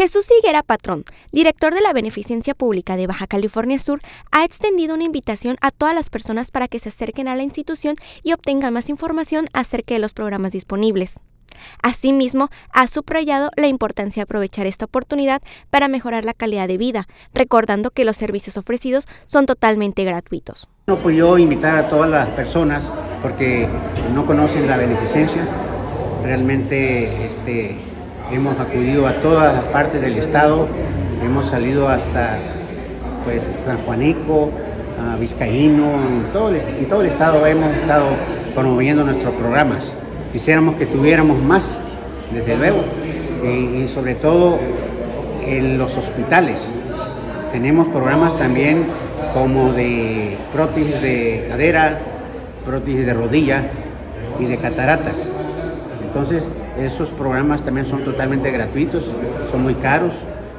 Jesús Higuera Patrón, director de la Beneficencia Pública de Baja California Sur, ha extendido una invitación a todas las personas para que se acerquen a la institución y obtengan más información acerca de los programas disponibles. Asimismo, ha subrayado la importancia de aprovechar esta oportunidad para mejorar la calidad de vida, recordando que los servicios ofrecidos son totalmente gratuitos. No pues yo invitar a todas las personas porque no conocen la beneficencia, realmente este, hemos acudido a todas las partes del estado, hemos salido hasta pues, San Juanico, Vizcaíno, en todo, el, en todo el estado hemos estado promoviendo nuestros programas. Quisiéramos que tuviéramos más, desde luego, y, y sobre todo en los hospitales. Tenemos programas también como de prótesis de cadera, prótesis de rodilla y de cataratas. Entonces, esos programas también son totalmente gratuitos, son muy caros,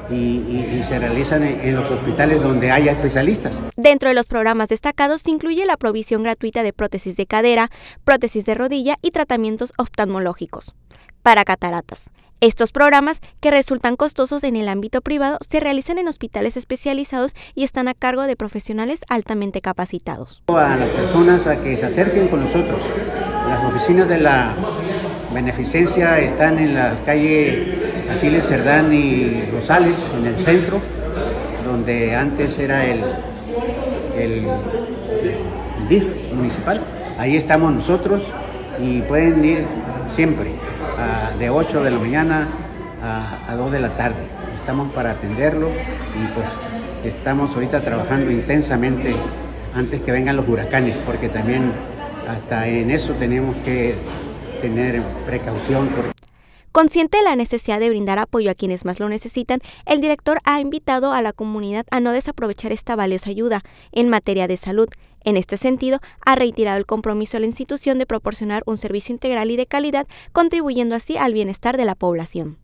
y, y, y, se realizan en, en, los hospitales donde haya especialistas. Dentro de los programas destacados se incluye la provisión gratuita de prótesis de cadera, prótesis de rodilla y tratamientos oftalmológicos para cataratas. Estos programas, que resultan costosos en el ámbito privado, se realizan en hospitales especializados y están a cargo de profesionales altamente capacitados. A las personas a que se acerquen con nosotros. Las oficinas de la beneficencia están en la calle Aquiles Cerdán y Rosales, en el centro, donde antes era el, el, DIF municipal. Ahí estamos nosotros y pueden ir siempre, de 8 de la mañana a, a 2 de la tarde. Estamos para atenderlo y pues estamos ahorita trabajando intensamente antes que vengan los huracanes, porque también hasta en eso tenemos que tener precaución. Consciente de la necesidad de brindar apoyo a quienes más lo necesitan, el director ha invitado a la comunidad a no desaprovechar esta valiosa ayuda en materia de salud. En este sentido, ha reiterado el compromiso de la institución de proporcionar un servicio integral y de calidad, contribuyendo así al bienestar de la población.